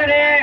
Saturday.